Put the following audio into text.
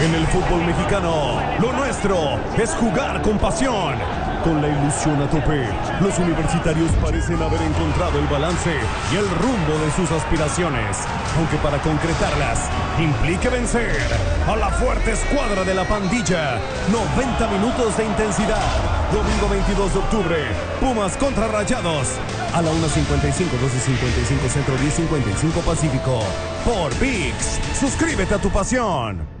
En el fútbol mexicano, lo nuestro es jugar con pasión. Con la ilusión a tope, los universitarios parecen haber encontrado el balance y el rumbo de sus aspiraciones, aunque para concretarlas implique vencer a la fuerte escuadra de la pandilla. 90 minutos de intensidad. Domingo 22 de octubre, Pumas contra Rayados. A la 1.55, 12.55 Centro, 10.55 Pacífico. Por VIX, suscríbete a tu pasión.